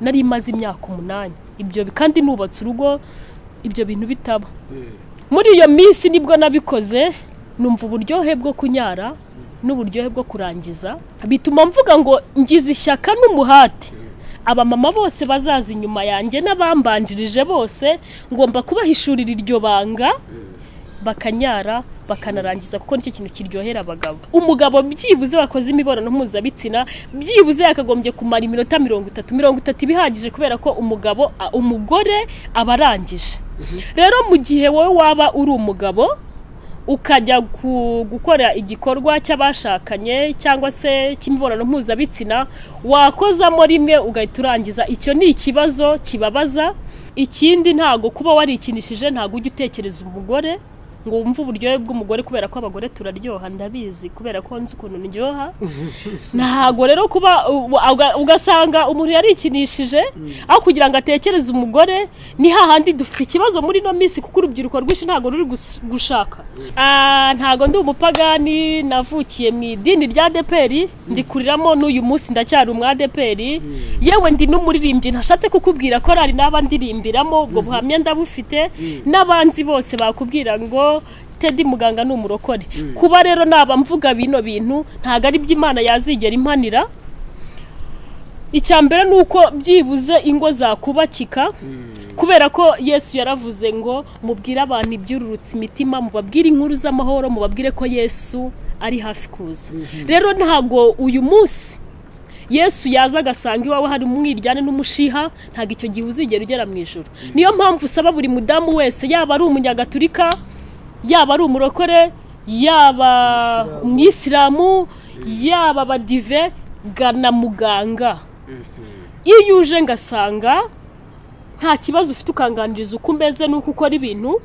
nari imaze imyaka umunani. Ibyo kandi nubatse urugo ibyo bintu bitaba. Muri iyo minsi ni bwo nabikoze numva uburyohe bwo kunyara n'uburyohe bwo kurangiza. Bituma mvuga ngo ngize ishyaka n'umuhate abamama bose bazaza inyuma yanjye n'abambanjirije bose ngomba kubahishurira iryo banga. Bakanyara bakanarangiza kuko ni cyo kintu kiryohera abagabo. Umugabo byibuze wakoze imibonano mpuzabitsina byibuze yakagombye kumara iminota mirongo itatu mirongo itatu iba ihagije kubera ko umugabo umugore aba arangije. Rero mu gihe wowe waba uri umugabo ukajya gukora igikorwa cy'abashakanye cyangwa se cy'imibonano mpuzabitsina wakozamo rimwe ugahita urangiza. Icyo ni ikibazo kibabaza ikindi ntago kuba warikinishije ntago ujya utekereza umugore ngo wumve uburyohe bw'umugore kubera ko abagore turaryoha ndabizi. Kubera ko nzi ukuntu ndyoha ntago rero kuba ugasanga umuntu yarikinishije aho kugira ngo atekereze umugore ni hahandi dufite ikibazo muri ino minsi kuko urubyiruko rwinshi ntago ruri gus- gushaka. Ah, ntago ndi umupagani navukiye mu idini rya deperi ndikuriramo n'uyu munsi ndacyari umwadeperi yewe ndi n'umuririmbyi ntashatse kukubwira ko ari n'aba ndirimbiramo ubwo buhamya ndabufite. N'abanzi bose bakubwira ngo tedi muganga ni umurokore. Kuba rero naba mvuga bino bintu ntabwo ari iby'imana yazigera impanira. Icya mbere ni uko byibuze ingo zakubakika kubera ko yesu yaravuze ngo mubwire abantu ibyururutse imitima mubabwire inkuru z'amahoro mubabwire ko yesu ari hafi kuza. Rero ntabwo uyu munsi yesu yaza agasanga iwawe hari umwiryane n'umushiha ntabwo icyo gihe uzigera ugera mu ijoro niyo mpamvu usaba buri mudamu wese yaba ari umunyagatulika yaba ari umurokore yaba umwisilamu yaba abadive gana muganga. Iyo uje ngasanga nta kibazo ufite ukanganiriza uko umeze n'uko ukora ibintu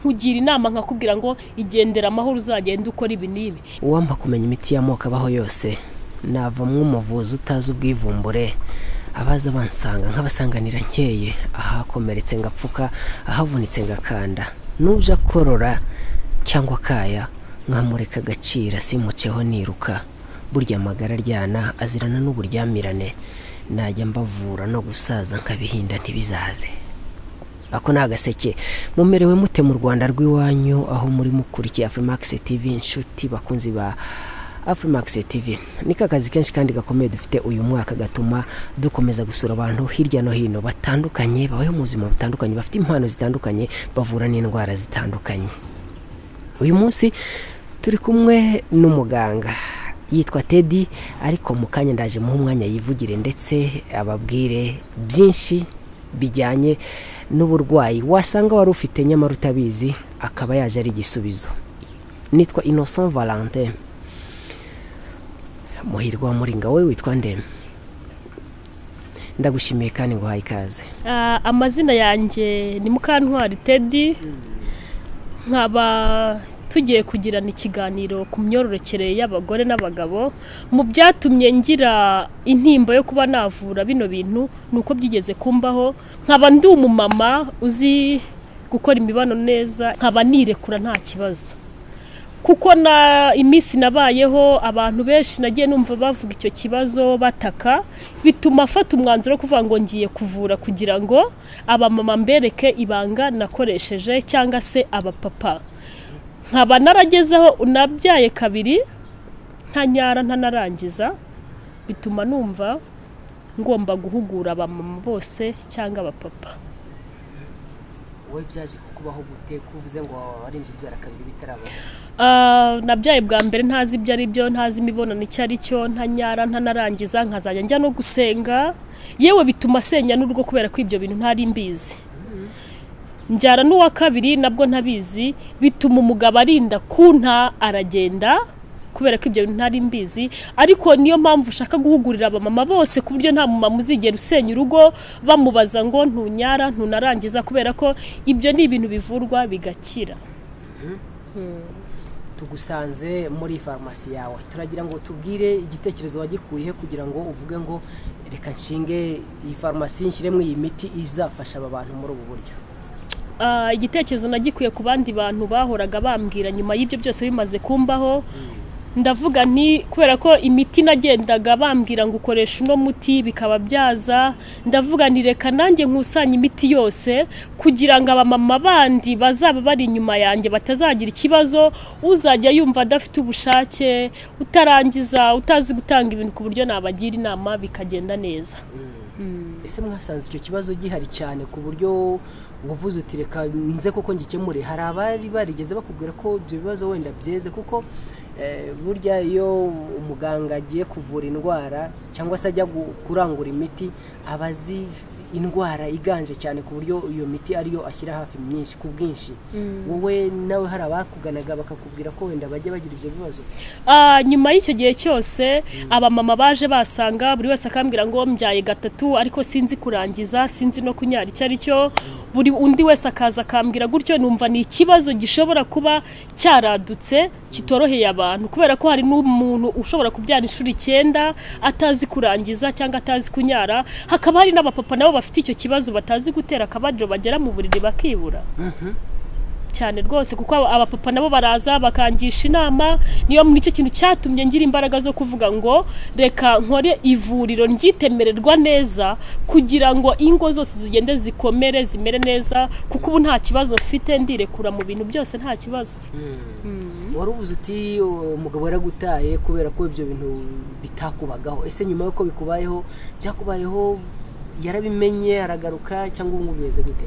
nkugira inama nkakubwira ngo igendera amahoro uzagenda ukora ibi n'ibi. Uwampa kumenya imiti y'amoko abaho yose navamo umuvuzi utazi ubwivumbure abaza bansanga nk'abasanganira nkeye ahakomeretse ngapfuka ahavunitse ngakanda. N'uje korora cyangwa akaya nkamureka agacira simuceho niruka. Burya amagara aryana azirana n'uburyamirane najya mbavura no gusaza nkabihinda ntibizaze. Ako ni agaseke. Mumerewe mute mu rwanda rw'iwanyu aho muri mukurikiye afurimakisi tivi inshuti bakunzi ba afurimakisi tivi ni kazi kenshi kandi gakomeye dufite uyu mwaka gatuma dukomeza gusura abantu hirya no hino batandukanye babayeho mu buzima butandukanye bafite impano zitandukanye bavura n'indwara zitandukanye. Uyu munsi turi kumwe n'umuganga yitwa tedi ariko mu kanya ndaje muha umwanya yivugire ndetse ababwire byinshi bijyanye n'uburwayi. Wasanga wari ufite nyamara utabizi akaba yaje ari igisubizo. Nitwa innocent valentin. Muhirwa wa muringa we witwa ndeme ndagushimiye kandi ngo uhaye ikaze. Ah, amazina yanjye ni mukantwari tedi nkaba tugiye kugirana ikiganiro ku myororokere y'abagore n'abagabo. Mu byatumye ngira intimba yo kuba navura bino bintu ni uko byigeze kumbaho. Nkaba ndi umumama uzi gukora imibonano neza nkaba nirekura nta kibazo. Kuko na iminsi nabayeho abantu benshi nagiye numva bavuga icyo kibazo bataka bituma afata umwanzuro wo kuvuga ngo ngiye kuvura kugira ngo abamama mbereke ibanga nakoresheje cyangwa se abapapa. Nkaba naragezeho nabyaye kabiri ntanyara ntanarangiza bituma numva ngomba guhugura abamama bose cyangwa abapapa. Wowe byaje kukubaho gute kuvuze ngo wari inzu ubyara kabiri bitarabaho? Ah, nabyaye bwa mbere ntazi ibyo ari byo ntazi imibonano icyo ari cyo ntanyara ntanarangiza nkazajya njya no gusenga. Yewe bituma asenya n'urugo kubera ko ibyo bintu ntari mbizi. Njyana n'uwa kabiri nabwo ntabizi bituma umugabo arinda kunta aragenda kubera ko ibyo bintu ntari mbizi. Ariko niyo mpamvu ushaka guhugurira abamama bose ku buryo nta mumama uzigera usenya urugo bamubaza ngo ntunyara ntunarangiza kubera ko ibyo ni ibintu bivurwa bigakira. Tugusanze muri farumasi yawe. Turagira ngo tubwire igitekerezo wagikuye kugira ngo uvuge ngo reka nshinge iyi farumasi nshyiremo iyi miti izafasha aba bantu muri ubu buryo. Ah, igitekerezo nagikuye ku bandi bantu bahoraga bambwira nyuma y'ibyo byose bimaze kumbaho. Ndavuga nti kubera ko imiti nagendaga bambwira ngo ukoresha uno muti bikaba byaza. Ndavuga nti reka nanjye nkusanye imiti yose kugira ngo abamama bandi bazaba bari inyuma yanjye batazagira ikibazo. Uzajya yumva adafite ubushake utarangiza utazi gutanga ibintu ku buryo nabagira inama bikagenda neza. Ese mwasanze icyo kibazo gihari cyane ku buryo wavuze uti reka nze koko ngikemure? Hari abari barigeze bakubwira ko ibyo bibazo wenda byeze kuko burya iyo umuganga agiye kuvura indwara cyangwa se ajya gu- kurangura imiti aba azi indwara iganje cyane ku buryo iyo miti ariyo ashyira hafi myinshi ku bwinshi. Wowe nawe hari abakuganaga bakakubwira ko wenda bajya bagira ibyo bibazo? Ah, nyuma y'icyo gihe cyose abamama baje basanga buri wese akambwira ngo mbyaye gatatu ariko sinzi kurangiza sinzi no kunyara. Icyo ari cyo buri undi wese akaza akambwira gutyo numva ni ikibazo gishobora kuba cyaradutse kitoroheye abantu. Kubera ko hari n'umuntu ushobora kubyara inshuro icyenda atazi kurangiza cyangwa atazi kunyara hakaba hari n'abapapa nabo bafite icyo kibazo batazi gutera akabariro bagera mu buriri bakibura. Cyane rwose kuko aba- abapapa nabo baraza bakangisha inama niyo ni cyo kintu cyatumye ngira imbaraga zo kuvuga ngo reka nkore ivuriro ryitemererwa neza kugira ngo ingo zose zigende zikomere zimere neza kuko ubu nta kibazo mfite ndirekura mu bintu byose nta kibazo. Wari uvuze uti umugabo yaragutaye kubera ko ibyo bintu bitakubagaho. Ese nyuma y'uko bikubayeho byakubayeho yarabimenye aragaruka cyangwa ubu bimeze gute?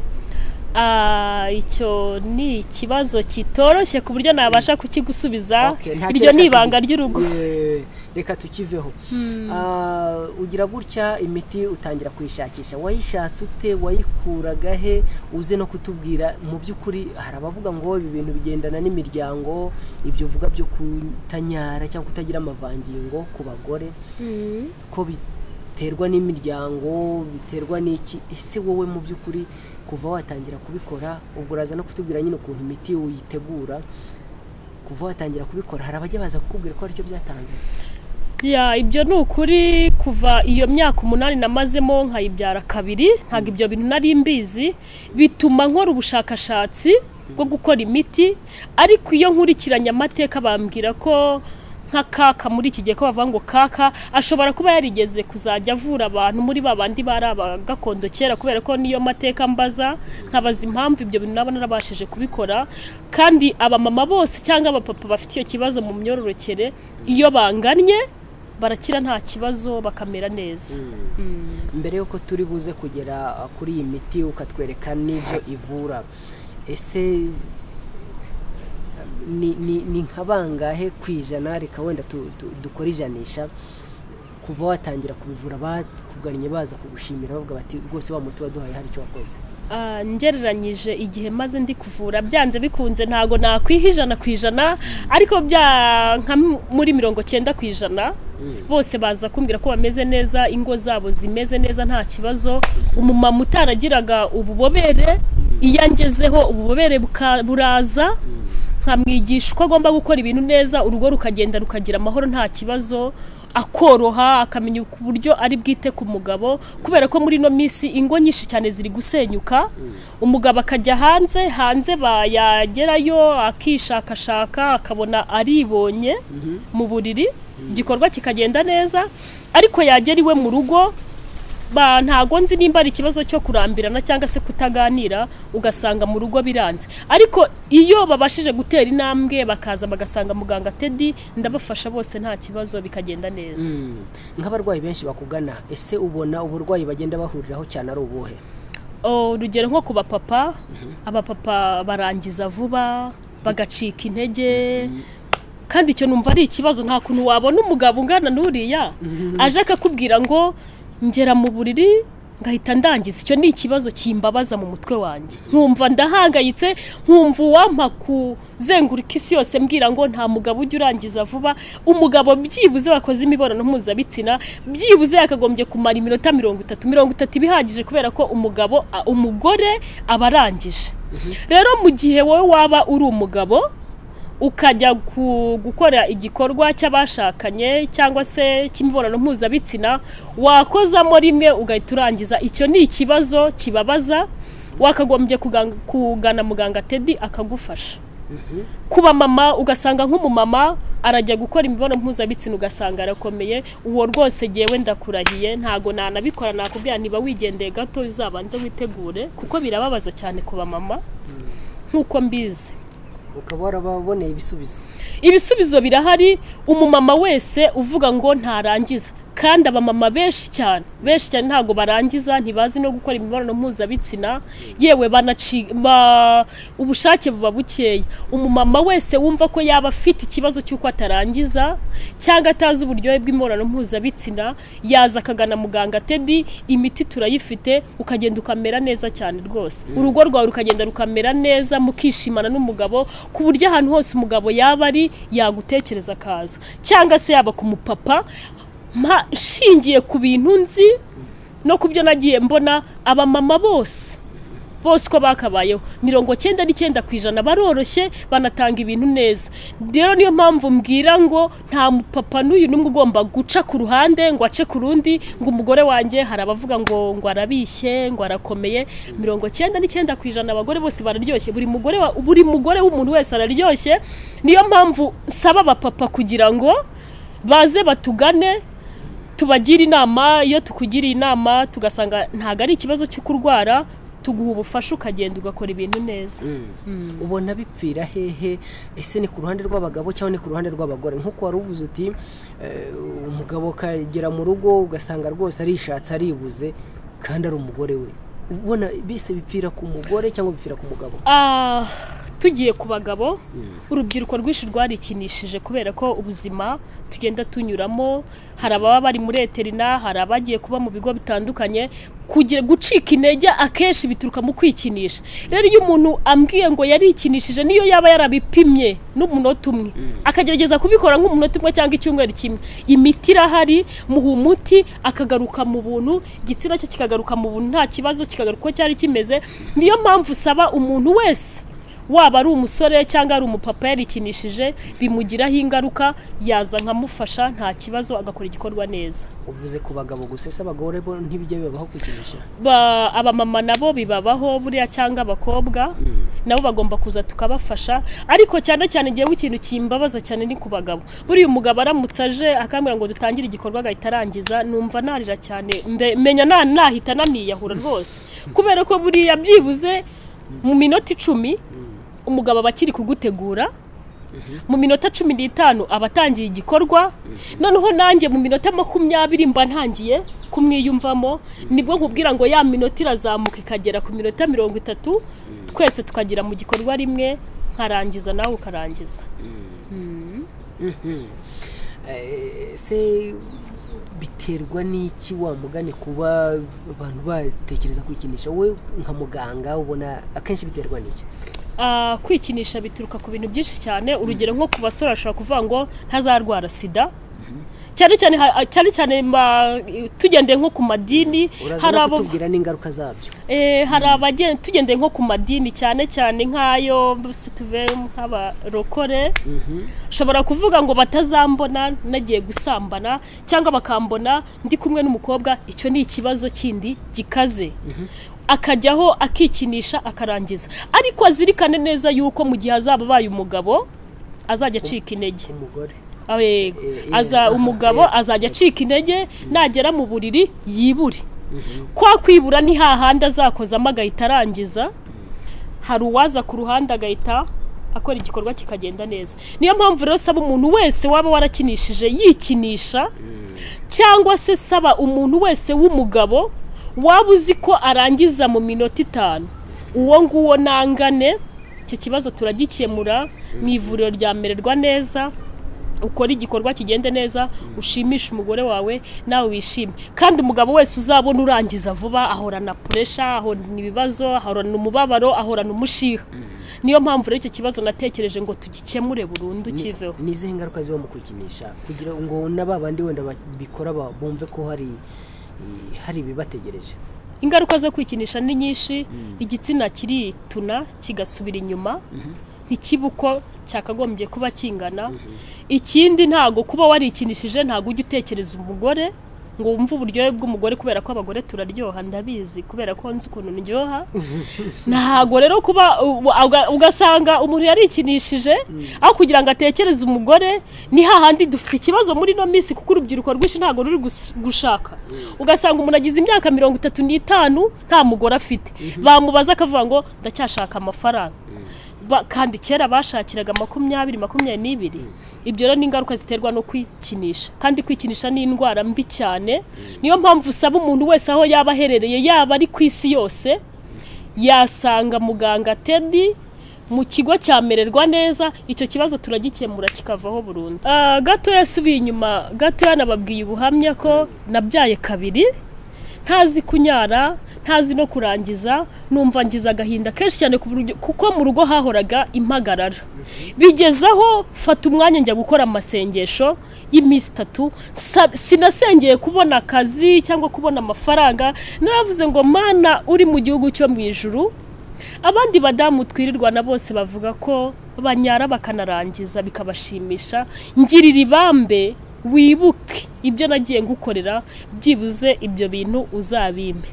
Ah, icyo ni ikibazo kitoroshye ku buryo nabasha kukigusubiza. Iryo ni ibanga ry'urugo. Reka tukiveho. Ah, ugira gutya imiti utangira kuyishakisha? Wayishatse ute? Wayikuraga he? Uze no kutubwira. Mu by'ukuri hari abavuga ngo ibi bintu bigendana n'imiryango ibyo uvuga byo kutanyara cyangwa kutagira amavangingo ku bagore. Ko biterwa n'imiryango biterwa n'iki? Ese wowe mu by'ukuri kuva watangira kubikora ubwo uraza no kutubwira nyine ukuntu imiti uyitegura kuva watangira kubikora hari abajya baza kukubwira ko ari cyo byatanze? Ya ibyo ni ukuri kuva iyo myaka umunani namazemo nkayibyara kabiri ntabwo ibyo bintu nari mbizi. Bituma nkora ubushakashatsi bwo gukora imiti ariko iyo nkurikiranye amateka bambwira ko nka kaka muri iki gihe ko bavuga ngo kaka ashobora kuba yarigeze kuzajya avura abantu muri ba bandi bari abagakondo kera kubera ko niyo mateka mbaza nkabaza impamvu ibyo bintu naba narabashije kubikora. Kandi abamama bose cyangwa abapapa bafite icyo kibazo mu myororokere iyo bangannye barakira nta kibazo bakamera neza. Mbere y'uko turi buze kugera kuri iyi miti ukatwereka n'ibyo ivura. Ese ni ni- ni nka bangahe ku ijana reka wenda dukore ijanisha. Kuva watangira kubivura bakugannye baza kugushimira bavuga bati rwose wa muti waduhaye hari icyo wakoze. Ah, ngereranyije igihe maze ndi kuvura byanze bikunze ntago nakwiha ijana ku ijana ariko bya nka muri mirongo cyenda ku ijana bose baza kumbwira ko bameze neza ingo zabo zimeze neza nta kibazo. Umumama utaragiraga ububobere. Iyo angezeho ububobere buraza. Nkamwigisha uko agomba gukora ibintu neza urugo rukagenda rukagira amahoro nta kibazo akoroha akamenya ku buryo ari bwite ku mugabo kubera ko muri ino minsi ingo nyinshi cyane ziri gusenyuka umugabo akajya hanze hanze yagerayo akishakashaka akabona aribonye mu buriri igikorwa kikagenda neza ariko yagera iwe mu rugo ntago nzi nimba ari ikibazo cyo kurambirana cyangwa se kutaganira ugasanga mu rugo biranze. Ariko iyo babashije gutera intambwe bakaza bagasanga muganga tedi ndabafasha bose nta kibazo bikagenda neza. Nk'abarwayi benshi bakugana ese ubona uburwayi bagenda bahuriraho cyane ari ubuhe? O, urugero nko ku bapapa abapapa barangiza vuba bagacika intege. Kandi icyo numva ari ikibazo nta kuntu wabona umugabo ungana n'uriya. Aje akakubwira ngo ngera mu buriri ngahita ndangiza. Icyo ni ikibazo kimbabaza mu mutwe wanjye. Nkumva ndahangayitse nkumva uwampa kuzenguruka isi yose mbwira ngo nta mugabo ujya urangiza vuba. Umugabo byibuze wakoze imibonano mpuzabitsina byibuze yakagombye kumara iminota mirongo itatu mirongo itatu iba ihagije kubera ko umugabo umugore aba arangije. Rero mu gihe wowe waba uri umugabo ukajya ku- gukora igikorwa cy'abashakanye cyangwa se cy'imibonano mpuzabitsina wakozamo rimwe ugahita urangiza. Icyo ni ikibazo kibabaza wakagombye kugan- kugana muganga tedi akagufasha. Kuba mama ugasanga nk'umumama arajya gukora imibonano mpuzabitsina ugasanga arakomeye. Uwo rwose ngewe ndakurahiye ntago nanabikora nakubwira niba wigendeye gato uzabanze witegure kuko birababaza cyane ku bamama nk'uko mbizi. Ukaba warababoneye ibisubizo. Ibisubizo birahari umumama wese uvuga ngo ntarangiza. Kandi abamama benshi cyane. Benshi cyane ntabwo barangiza ntibazi no gukora imibonano mpuzabitsina. Yewe ubushake buba bukeya. Umumama wese wumva ko yaba afite ikibazo cy'uko atarangiza cyangwa atazi uburyohe bw'imibonano mpuzabitsina yaza akagana muganga tedi imiti turayifite ukagenda ukamera neza cyane rwose. Urugo rwawe rukagenda rukamera neza mukishimana n'umugabo ku buryo ahantu hose umugabo yaba ari yagutekereza akaza. Cyangwa se yaba ku mupapa mpa nshingiye ku bintu nzi no ku byo nagiye mbona abamama bose. Bose uko bakabayeho. Mirongo cyenda n'icyenda ku ijana baroroshye banatanga ibintu neza. Rero niyo mpamvu mbwira ngo nta mupapa n'uyu n'umwe ugomba guca ku ruhande ngo ace ku rundi ngo umugore wanjye hari abavuga ngo ngo arabishye ngo arakomeye. Mirongo cyenda n'icyenda ku ijana abagore bose bararyoshye buri mugore buri mugore w'umuntu wese araryoshye niyo mpamvu nsaba abapapa kugira ngo baze batugane tubagira inama iyo tukugiriye inama tugasanga ntabwo ari ikibazo cyo kurwara tuguha ubufasha ukagenda ugakora ibintu neza. Ubona bipfira hehe ese ni ku ruhande rw'abagabo cyangwa ni ku ruhande rw'abagore? Nk'uko wari uvuze uti eh, umugabo akagera mu rugo ugasanga rwose arishatse aribuze kandi ari umugore we. Ubona bise bipfira ku mugore cyangwa bipfira ku mugabo? Ah, tugiye ku bagabo. Urubyiruko rwinshi rwarikinishije kubera ko ubuzima tugenda tunyuramo hari ababa bari muri eterina hari abagiye kuba mu bigo bitandukanye kugira gucika intege akenshi bituruka mu kwikinisha. Rero iyo umuntu ambwiye ngo yarikinishije niyo yaba yarabipimye n'umunota umwe. Akagerageza kubikora nk'umunota umwe cyangwa icyumweru kimwe. Imiti irahari muha umuti akagaruka mu buntu igitsina cye kikagaruka mu buntu nta kibazo kikagaruka uko cyari kimeze. Niyo mpamvu usaba umuntu wese waba ari umusore cyangwa ari umupapa yarikinishije bimugiraho ingaruka yaza nkamufasha nta kibazo agakora igikorwa neza. Uvuze ku bagabo gusa ese abagore bo ntibijya bibaho kwikinisha? Ba- abamama nabo bibabaho buriya cyangwa abakobwa nabo bagomba kuza tukabafasha. Ariko cyane cyane igihe ikintu kimbabaza cyane ni ku bagabo. Buriya umugabo aramutse aje akambwira ngo dutangire igikorwa agahita arangiza numva narira cyane. Menya na nahita naniyahura rwose. Kubera ko buriya byibuze mu minota icumi umugabo aba akiri kugutegura mu minota cumi n'itanu aba atangiye igikorwa noneho nanjye mu minota makumyabiri mba ntangiye kumwiyumvamo ni bwo nkubwira ngo ya minota irazamuka ikagera ku minota mirongo itatu twese tukagera mu gikorwa rimwe nkarangiza nawe ukarangiza. Eh, se biterwa n'iki wa mugani kuba abantu batekereza kwikinisha? Wowe nka muganga ubona akenshi biterwa n'iki? Kwikinisha bituruka ku bintu byinshi cyane. Urugero nko ku basore bashobora kuvuga ngo ntazarwara sida. Cyane cyane ha- cyane cyane tugendeye nko ku madini hari kutubwira n'ingaruka zabyo. Eh, hari abagenda tugendeye nko ku madini cyane cyane nk'ayo se tuve nk'abarokore. Ushobora kuvuga ngo batazambona nagiye gusambana cyangwa bakambona ndi kumwe n'umukobwa icyo ni ikibazo kindi gikaze. Akajyaho akikinisha akarangiza. Ariko azirikane neza yuko mu gihe azaba abaye umugabo azajya acika intege. Umugore. Eh, aza umugabo azajya acika intege nagera mu buriri yibure. Kwa kwibura ni hahandi azakozamo agahita arangiza hari uwaza ku ruhande agahita akora igikorwa kikagenda neza. Niyo mpamvu rero saba umuntu wese waba warakinishije yikinisha cyangwa se saba umuntu wese w'umugabo waba uzi ko arangiza mu minota itanu? Uwo nguwo nangane icyo kibazo turagikemura mu ivuriro ryamererwa neza ukora igikorwa kigende neza ushimisha umugore wawe nawe wishime. Kandi umugabo wese uzabona urangiza vuba ahorana puresha ahorana ibibazo ahorana umubabaro ahorana umushiha. Niyo mpamvu rero icyo kibazo natekereje ngo tugikemure burundu kiveho. ni izihe ngaruka ziba mu kwikinisha? Kugira ngo na ba bandi wenda babikora ba- bumve ko hari hari ibibategereje. Ingaruka zo kwikinisha ni nyinshi igitsina kirituna kigasubira inyuma ntikibe uko cyakagombye kuba kingana. Ikindi ntago kuba warikinishije ntago ujya utekereza umugore. Ngo wumve uburyohe bw'umugore kubera ko abagore turaryoha ndabizi. Kubera ko nzi ukuntu ndyoha ntabwo rero kuba ugasanga umuntu yarikinishije aho kugira ngo atekereze umugore ni hahandi dufite ikibazo muri ino minsi kuko urubyiruko rwinshi ntabwo ruri gus- gushaka. Ugasanga umuntu agize imyaka mirongo itatu n'itanu nta mugore afite. Bamubaza akavuga ngo ndacyashaka amafaranga. Kandi kera bashakiraga makumyabiri makumyabiri n'ibiri. Ibyo rero ni ingaruka ziterwa no kwikinisha. Kandi kwikinisha ni indwara mbi cyane. Niyo mpamvu usaba umuntu wese aho yaba aherereye yaba ari ku isi yose yasanga muganga tedi mu kigo cyamererwa neza. Icyo kibazo turagikemura kikavaho burundu. Ah, gatoya asubiye inyuma. Gatoya nababwiye ubuhamya ko nabyaye kabiri. Ntazi kunyara ntazi no kurangiza numva ngize agahinda kenshi cyane kuko mu rugo hahoraga impagarara. Bigezaho fata umwanya njya gukora amasengesho y'iminsi itatu. Sinasengeye kubona akazi cyangwa kubona amafaranga. Naravuze ngo mana uri mu gihugu cyo mu ijuru. Abandi badamu twirirwana bose bavuga ko banyara bakanarangiza bikabashimisha. Ngirira ibambe. Wibuke ibyo nagiye ngukorera byibuze ibyo bintu uzabimpe.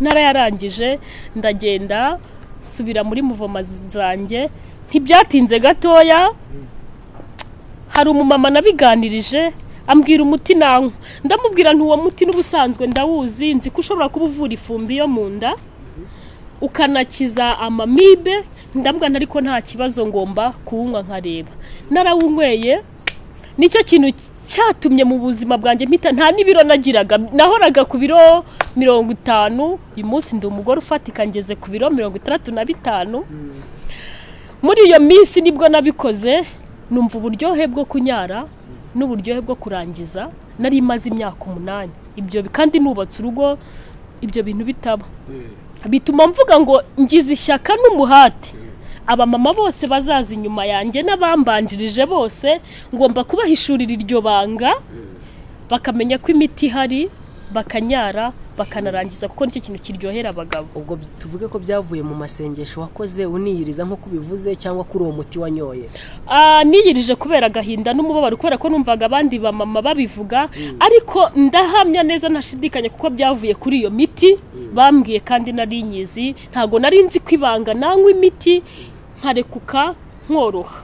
Narayarangije ndagenda subira muri muvoma zanjye ntibyatinze gatoya. Hari umumama nabiganirije ambwira umuti nanywa. Ndamubwira ntuwo muti n'ubusanzwe ndawuzi nzi ko ushobora kuba uvura ifumbi yo mu nda. Ukanakiza amamibe ndabwana ariko nta kibazo ngomba kuwunywa nkareba. Narawunyweye ni cyo kintu cyatumye mu buzima bwanjye mpita nta n'ibiro nagiraga. Nahoraga ku biro mirongo itanu uyu munsi ndi umugore ufatika ngeze ku biro mirongo itandatu na bitanu. Muri iyo minsi ni bwo nabikoze numva uburyohe bwo kunyara n'uburyohe bwo kurangiza nari maze imyaka umunani. Ibyo kandi nubatse urugo ibyo bintu bitaba. Bituma mvuga ngo ngize ishyaka n'umuhate. Abamama bose bazaza inyuma yanjye n'abambanjirije bose ngomba kubahishurira iryo banga bakamenya ko imiti ihari bakanyara bakanarangiza kuko ni cyo kintu kiryohera abagabo. Ubwo tuvuge ko byavuye mu masengesho wakoze uniyiriza nk'uko ubivuze cyangwa kuri uwo muti wanyoye? Ah, niyirije kubera agahinda n'umubabaro kubera ko numvaga abandi bamama babivuga ariko ndahamya neza ntashidikanya kuko byavuye kuri iyo miti bambwiye kandi nari nyizi ntabwo nari nzi ko ibanga nanywa imiti nkarekuka nkoroha.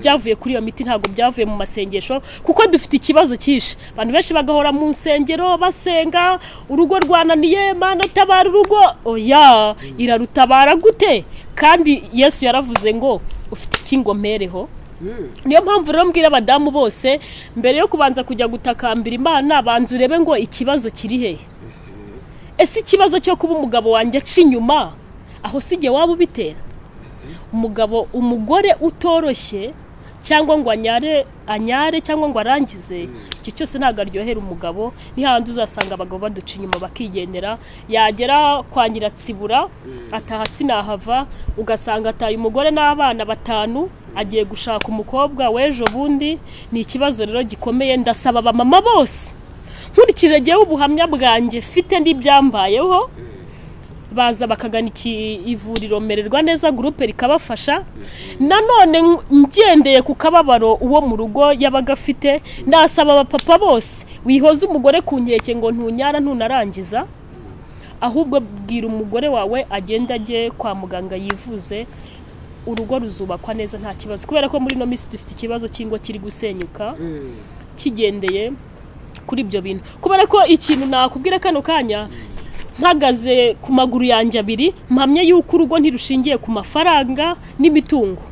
Byavuye kuri iyo miti ntabwo byavuye mu masengesho kuko dufite ikibazo cyinshi. Abantu benshi bagahora mu nsengero basenga urugo rwananiye mana tabara urugo. Oya irarutabara gute? Kandi yesu yaravuze ngo ufite iki ngo mpereho? Niyo mpamvu rero mbwira abadamu bose mbere yo kubanza kujya gutakambira imana banza urebe ngo ikibazo kiri hehe ese ikibazo cyo kuba umugabo wanjye aca inyuma? Aho si igihe waba ubitera. Umugabo umugore utoroshye cyangwa ngo anyare anyare cyangwa ngo arangize iki cyose ntabwo aryohera umugabo. Ni hahandi uzasanga abagabo baduca inyuma bakigendera. Yagera kwa nyiratsibura ataha sinahava ugasanga ataye umugore n'abana batanu agiye gushaka umukobwa w'ejo bundi. Ni ikibazo rero gikomeye. Ndasaba abamama bose nkurikije jyewe ubuhamya bwanjye mfite n'ibyambayeho baza bakagana iki ivuriro mererwa neza gurupe rikabafasha. Nanone ng- ngendeye ku kababaro uwo mu rugo yabaga afite nasaba abapapa bose wihoza umugore ku nkeke ngo ntunyara ntunarangiza. Ahubwo bwira umugore wawe agende ajye kwa muganga yivuze urugo ruzubakwa neza nta kibazo. Kubera ko muri ino minsi dufite ikibazo cy'ingo kiri gusenyuka kigendeye kuri ibyo bintu. Kubera ko ikintu nakubwira kano kanya mpagaze ku maguru yanjye abiri mpamya yuko urugo ntirushingiye ku mafaranga n'imitungo.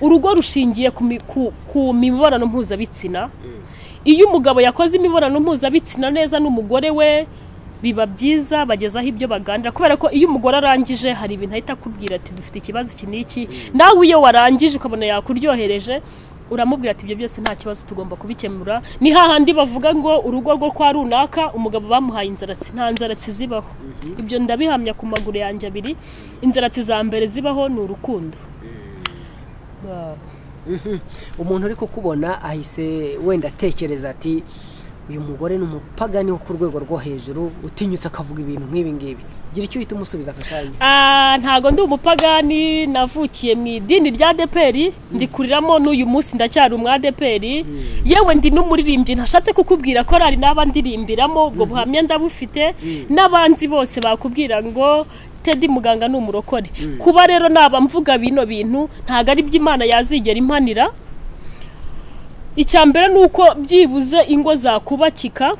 Urugo rushingiye ku mi- ku- ku mibonano mpuzabitsina. Iyo umugabo yakoze imibonano mpuzabitsina neza n'umugore we biba byiza bagezaho ibyo baganira kubera ko iyo umugore arangije hari ibintu ahita akubwira ati dufite ikibazo iki n'iki? Nawe iyo warangije ukabona yakuryohereje. Uramubwira ati ibyo byose nta kibazo tugomba kubikemura. Ni hahandi bavuga ngo urugo rwo kwa runaka umugabo bamuhaye inzaratsi nta nzaratsi zibaho. Ibyo ndabihamya ku maguru yanjye abiri inzaratsi za mbere zibaho ni urukundo. Wow. umuntu uri kukubona ahise wenda atekereza ati uyu mugore ni umupagani wo ku rwego rwo hejuru utinyutse akavuga ibintu nk'ibi ngibi. Gira icyo uhita umusubiza aka kanya. Ah, ntago ndi umupagani navukiye mu idini rya deperi ndikuriramo n'uyu munsi ndacyari umwadeperi yewe ndi n'umuririmbyi ntashatse kukubwira ko ari n'aba ndirimbiramo ubwo buhamya ndabufite. N'abanzi bose bakubwira ngo tedi muganga ni umurokore. Kuba rero naba mvuga bino bintu ntago ari iby'imana yazigera impanira. Icya mbere ni uko byibuze ingo zakubakika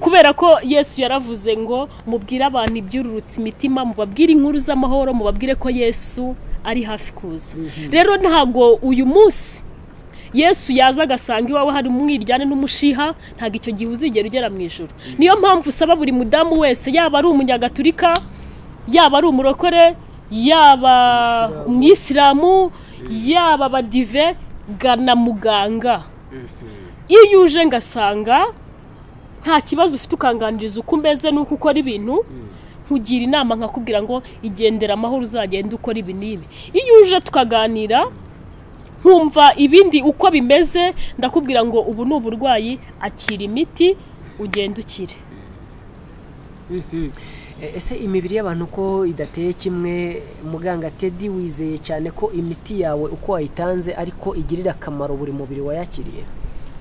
kubera ko yesu yaravuze ngo mubwire abantu ibyururutse imitima mubabwire inkuru z'amahoro mubabwire ko yesu ari hafi kuza. Rero ntabwo uyu munsi yesu yaza agasanga iwawe hari umwiryane n'umushiha ntabwo icyo gihe uzigera ugera mu ijoro niyo mpamvu usaba buri mudamu wese yaba ari umunyagatulika yaba ari umurokore yaba umwisilamu yaba abadive gana muganga. Iyo uje ngasanga nta kibazo ufite ukanganiriza uko umeze n'uko ukora ibintu nkugira inama nkakubwira ngo igendera amahoro uzagenda ukora ibi n'ibi. Iyo uje tukaganira nkumva ibindi uko bimeze ndakubwira ngo ubu ni uburwayi akira imiti ugenda ukire. E- ese imibiri y'abantu ko idateye kimwe muganga tedi wizeye cyane ko imiti yawe uko wayitanze ariko igirira akamaro buri mubiri wayakiriye.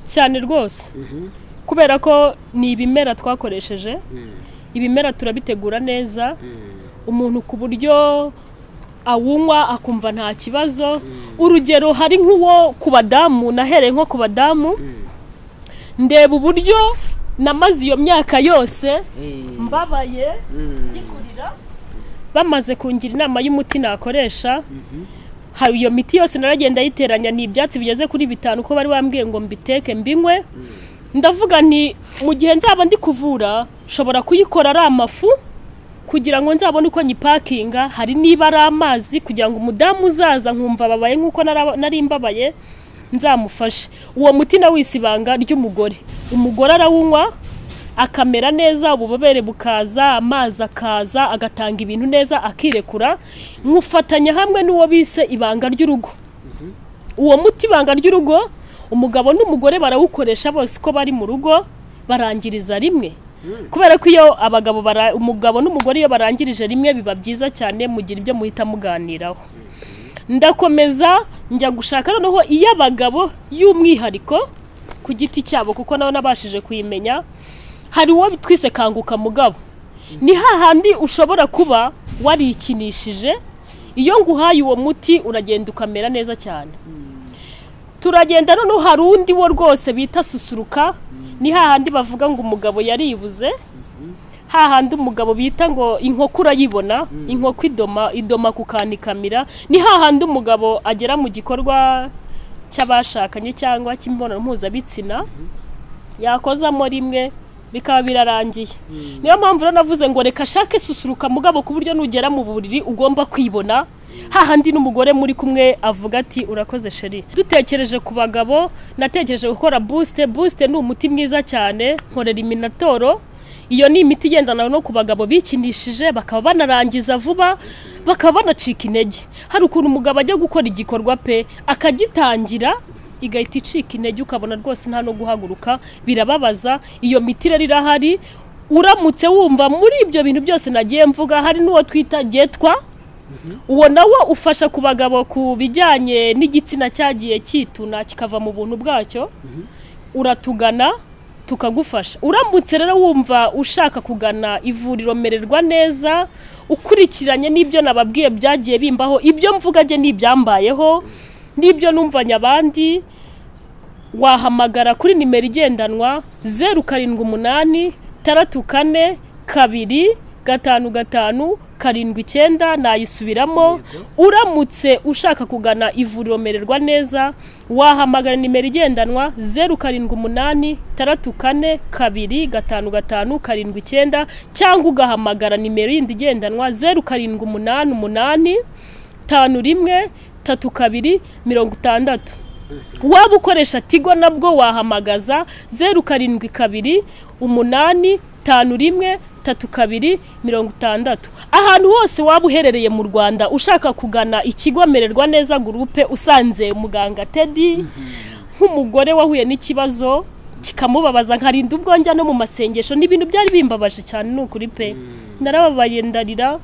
Cyane rwose. Kubera ko ni ibimera twakoresheje ibimera turabitegura neza umuntu ku buryo awunywa akumva nta kibazo. Urugero hari nk'uwo ku badamu nahereye nko ku badamu. Ndeba uburyo namaze iyo myaka yose mbabaye ngikurira. Bamaze kungira inama y'umuti nakoresha. Hari iyo miti yose naragenda ayiteranya ni ibyatsi bigeze kuri bitanu ko bari bambwiye ngo mbiteke mbinywe. Ndavuga nti mu gihe nzaba ndi kuvura nshobora kuyikora ari amafu kugira ngo nzabone uko nyipakinga. Hari niba ari amazi kugira ngo umudamu uzaza nkumva ababaye nk'uko nari mbabaye. Nzamufashe. Uwo muti nawise ibanga ry'umugore. Umugore arawunywa akamera neza ububobere bukaza amazi akaza agatanga ibintu neza akirekura. Nkufatanya hamwe n'uwo bise ibanga ry'urugo. Uwo muti ibanga ry'urugo umugabo n'umugore barawukoresha bose uko bari mu rugo barangiriza rimwe. Kubera ko iyo abagabo bara- umugabo n'umugore iyo barangirije rimwe biba byiza cyane mugira ibyo muhita muganiraho. Ndakomeza njya gushaka noneho iy'abagabo y'umwihariko ku giti cyabo kuko nawe nabashije kuyimenya. Hari uwo twise kanguka mugabo. Ni hahandi ushobora kuba warikinishije? Iyo nguhaye uwo muti uragenda ukamera neza cyane. Turagenda noneho hari undi wo rwose bita susuruka. Ni hahandi bavuga ngo umugabo yaribuze? Hahandi umugabo bita ngo inkoko urayibona inkoko idoma idoma ku kantu ikamira ni hahandi umugabo agera mu gikorwa cy'abashakanye cyangwa cy'imibonano mpuzabitsina yakozamo rimwe bikaba birarangiye. Niyo mpamvu rero navuze ngo reka ashake susuruka mugabo ku buryo nugera mu buriri ugomba kwibona. Hahandi n'umugore muri kumwe avuga ati urakoze sheri dutekereje ku bagabo natekereje gukora busite busite ni umuti mwiza cyane nkorera iminatoro iyo ni imiti igendana no ku bagabo bikinishije bakaba banarangiza vuba bakaba banacika intege. Hari ukuntu umugabo ajya gukora igikorwa pe akagitangira igahita icika intege ukabona rwose nta no guhaguruka birababaza. Iyo miti rero irahari uramutse wumva muri ibyo bintu byose nagiye mvuga hari n'uwo twita getwa. Uwo nawo ufasha ku bagabo ku bijyanye n'igitsina cyagiye cyituna kikava mu buntu bwacyo. Uratugana tukagufasha. Uramutse rero wumva ushaka kugana ivuriro mererwa neza ukurikiranye n'ibyo nababwiye byagiye bimbaho ibyo mvuga jye ni ibyambayeho n'ibyo numvanye abandi wahamagara kuri nimero igendanwa zeru karindwi umunani taratu kane kabiri gatanu gatanu karindwi icyenda nayisubiramo uramutse ushaka kugana ivuriro mererwa neza wahamagara nimero igendanwa zeru karindwi umunani taratu kane kabiri gatanu gatanu karindwi icyenda cyangwa ugahamagara nimero yindi igendanwa zeru karindwi umunani umunani tanu rimwe tatu kabiri mirongo itandatu. Waba ukoresha tigo nabwo wahamagaza zeru karindwi kabiri umunani tanu rimwe tatu kabiri mirongo itandatu. Ahantu hose waba uherereye mu rwanda ushaka kugana ikigo mererwa neza gurupe usanze muganga tedi nk'umugore wahuye n'ikibazo kikamubabaza nkarinda ubwo njya no mu masengesho ni ibintu byari bimbabaje cyane ni ukuri pe. Narababaye ndarira.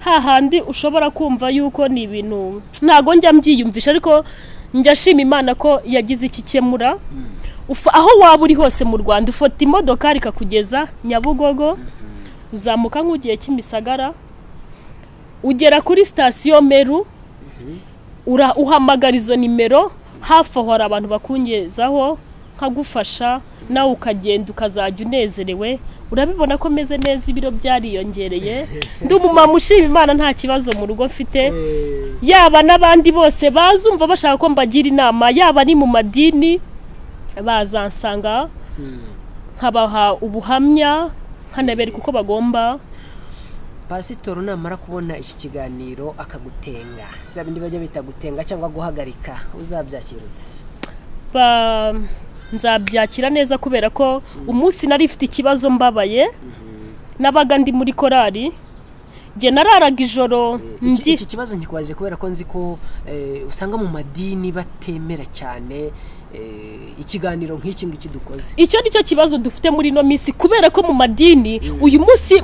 Hahandi ushobora kumva yuko ni ibintu ntago njya mbyiyumvisha ariko njya ashima imana ko yagize iki ikemura Ufa- aho waba uri hose mu rwanda ufata imodoka ikakugeza nyabugogo uzamuka nk'ugiye kimisagara ugera kuri sitasiyo meru ura- uhamagara izo nimero hafi aho hari abantu bakungezaho nkagufasha nawe ukagenda ukazajya unezerewe urabibona ko meze neza ibiro byariyongereye. Ndi umumama ushima imana nta kibazo mu rugo mfite. Yaba n'abandi bose bazumva bashaka ko mbagira inama yaba ari mu madini bazansanga nkabaha ubuhamya nkanabereka uko bagomba. Pasitoro namara kubona iki kiganiro akagutenga. Bya bindi bajya bita gutenga cyangwa guhagarika uzabyakira ute? Nzabyakira neza kubera ko umunsi nari ifite ikibazo mbabaye. Nabaga ndi muri korari njye nararaga ijoro iki ndi iki kibazo nkikubaje kubera ko nzi ko eh, usanga mu madini batemera cyane eh, ikiganiro nk'iki ngiki dukoze. Icyo ni cyo kibazo dufite muri ino minsi kubera ko mu madini uyu munsi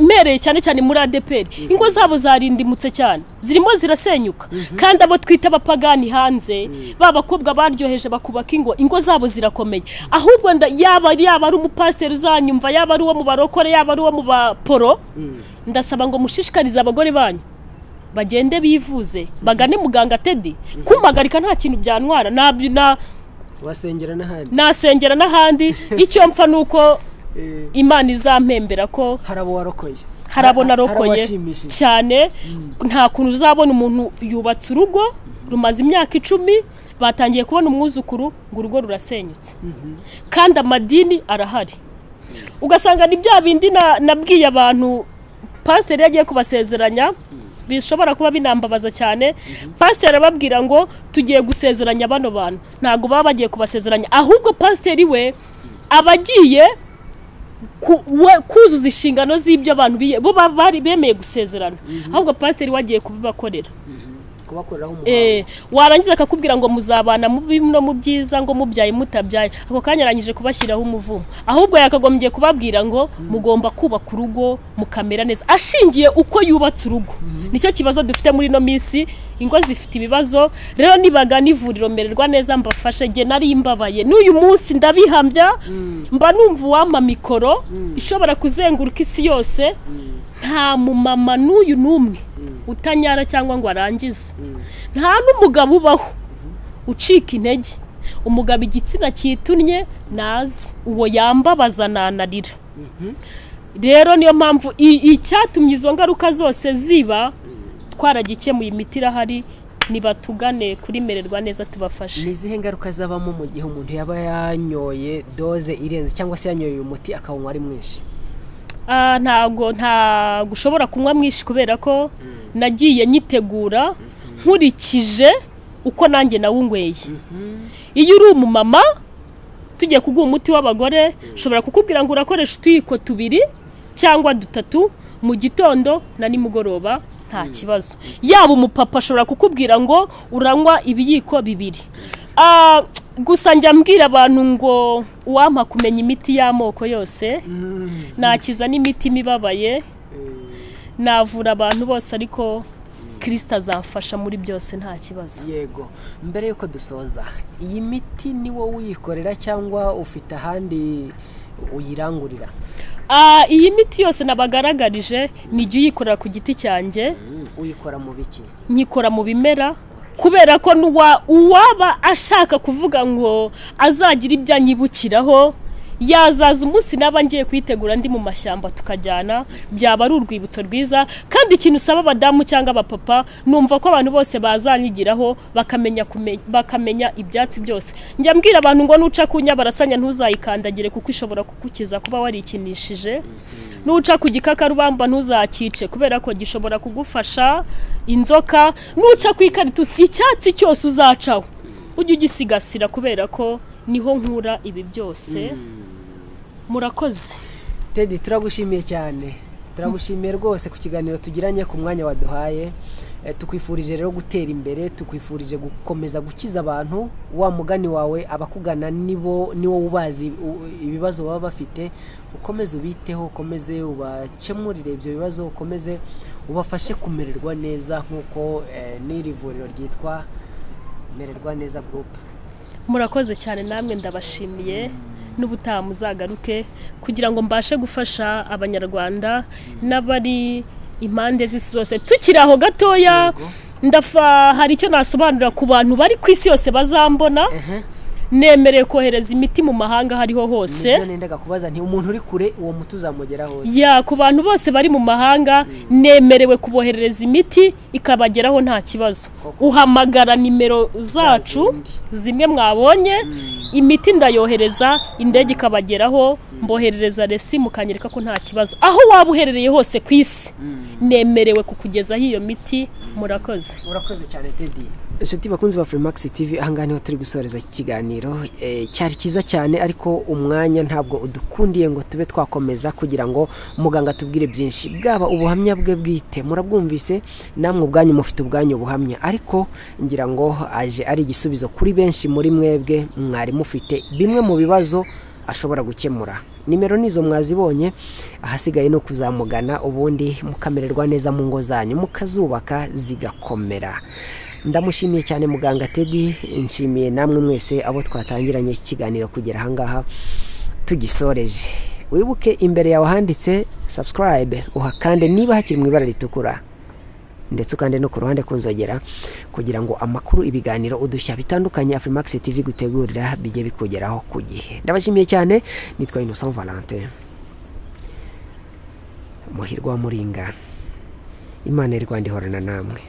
mereye cyane cyane muri adeperi ingo zabo zarindimutse cyane. Zirimo zirasenyuka. Kandi abo twita abapagani hanze ba bakobwa baryoheje bakubaka ingo ingo zabo zirakomeye. Ahubwo yaba yaba ari umupasiteri uzanyumva yaba ari uwo mu barokore yaba ari uwo mu baporo ndasaba ngo mushishikarize abagore banyu. Bagende bivuze. Bagane muganga tedi kumpagarika nta kintu n'ahandi? Nasengera n'ahandi. Icyo mpfa ni uko Eh, imana izampembera ko narokoye abashimishije. cyane. Nta kuntu uzabona umuntu yubatse urugo rumaze imyaka icumi batangiye kubona umwuzukuru ngo urugo rurasenyutse. Kandi amadini arahari. Ugasanga ni bya bindi na- nabwiye abantu pasiteri yagiye kubasezeranya bishobora kuba binambabaza cyane. Pasiteri arababwira ngo tugiye gusezeranya bano bantu. Ntabwo baba bagiye kubasezeranya. Ahubwo pasiteri we aba agiye kuzuza inshingano z'ibyo abantu bari bemeye gusezerana. Ahubwo pasiteri we agiye kubibakorera. Kubakoreraho umuhango. Eh, warangiza akakubwira ngo muzabana mu no mu byiza ngo mubyaye mutabyaye. Ako kanya arangije kubashyiraho umuvumo. Ahubwo yakagombye kubabwira ngo mugomba kubaka urugo mukamera neza. Ashingiye uko yubatse urugo. Nicyo kibazo dufite muri ino minsi. Ingo zifite ibibazo. Rero nibagana ivuriro mererwa neza mbafashe jye nari mbabaye. N'uyu munsi ndabihambya mba numva uwampa mikoro ishobora kuzenguruka isi yose. Nta mumama n'uyu n'umwe. Utanyara cyangwa ngo arangize. Nta n'umugabo ubaho. Ucika intege. Umugabo igitsina cyitunnye nazi. Uwo yambabaza nanarira rero niyo mpamvu icyatumye izo ngaruka zose ziba twaragikemuye imiti irahari nibatugane kuri mererwa neza tubafashe. Ni izihe ngaruka zabamo mu gihe umuntu yaba yanyoye doze irenze cyangwa se yanyoye uyu muti akawunywa ari mwinshi? Ntabwo ntabwo ushobora kunywa mwinshi kubera ko nagiye nyitegura nkurikije uko nanjye nawunyweye. Iyo uri umumama tugiye kuguha umuti w'abagore ushobora kukubwira ngo urakoresha utuyiko tubiri cyangwa dutatu mu gitondo na nimugoroba nta kibazo. Yaba umupapa ashobora kukubwira ngo uranywa ibiyiko bibiri. Ah, gusa njya mbwira abantu ngo uwampa kumenya imiti y'amoko yose nakiza n'imitima ibabaye navura abantu bose ariko kirisita azamfasha muri byose nta kibazo. Yego. Mbere y'uko dusoza iyi miti ni wowe uyikorera cyangwa ufite ahandi uyirangurira? Ah, iyi miti yose nabagaragarije nijya uyikorera ku giti cyanjye. Uyikora mu biki? Nyikora mu bimera. Kubera ko uwaba ashaka kuvuga ngo azagira ibyo anyibukiraho yazaza umunsi naba ngiye kuyitegura ndi mu mashyamba tukajyana byaba ari urwibutso rwiza. Kandi ikintu usaba abadamu cyangwa abapapa numva ko abantu bose bazanyigiraho bakamenya bakamenya ibyatsi byose. Njya mbwira abantu ngo nuca ku nyabarasanya ntuzayikandagire kuko ishobora kugukiza kuba warikinishije. Nuca ku gikakarubamba ntuzakice kubera ko gishobora kugufasha. Inzoka nuca ku ikaritusi icyatsi cyose uzacaho. Ujye ugisigasira kubera ko ni ho nkura ibi byose. Murakoze. Tedi turagushimiye cyane. Turagushimiye rwose ku kiganiro tugiranye ku mwanya waduhaye. Eh, tukwifurije rero gutera imbere tukwifurije gukomeza gukiza abantu. Wa mugani wawe abakugana nibo niwo ubazi ibibazo baba bafite ukomeze ubiteho ukomeze ubakemurire ibyo bibazo ukomeze ubafashe kumererwa neza nk'uko eh, n'iri vuriro ryitwa mererwa neza gurupe murakoze cyane namwe ndabashimiye. N'ubutaha muzagaruke kugira ngo mbashe gufasha abanyarwanda n'abari impande z'isi zose. Tukiri aho gatoya ndafa hari icyo nasobanurira ku bantu bari ku isi yose bazambona. Nemerewe kohereza imiti mu mahanga aho ariho hose. Nendaga kubaza nti umuntu uri kure uwo muti uzamugeraho ya ku bantu bose bari mu mahanga nemerewe kuboherereza imiti ikabageraho nta kibazo. Uhamagara nimero zacu zimwe mwabonye imiti ndayohereza indege ikabageraho mboherereza resi mukanyereka ko nta kibazo. Aho waba uherereye hose ku isi. Nemerewe kukugezaho iyo miti murakoze. Urakoze cyane tedi inshuti bakunzi ba Freemax TV ahangaha ni ho turi gusoreza iki kiganiro. Eh, cyari cyiza cyane ariko umwanya ntabwo udukundiye ngo tube twakomeza kugira ngo muganga atubwire byinshi. Bwaba ubuhamya bwe bwite murabwumvise namwe ubwanyu mufite ubwanyu buhamya. Ariko ngira ngo aje ari igisubizo kuri benshi muri mwebwe mwari mufite bimwe mu bibazo ashobora gukemura. Nimero nizo mwazibonye ahasigaye ni ukuzamugana ubundi mukamererwa neza mu ngo zanyu mukazubaka zigakomera. Ndamushimiye cyane muganga tedi nshimiye namwe mwese abo twatangiranye iki kiganiro kugera ahangaha tugisoreje. Wibuke imbere yawe handitse subscribe uhakande niba hakiri mu ibara ritukura. Ndetse ukande no ku ruhande kunzogera kugira ngo amakuru ibiganiro udushya bitandukanye Afrimax TV gutegurira bijye bikugeraho ku gihe. Ndabashimiye cyane nitwa Innocent Valentin muhirwa wa muringa. Imana iri Rwanda ihorana namwe.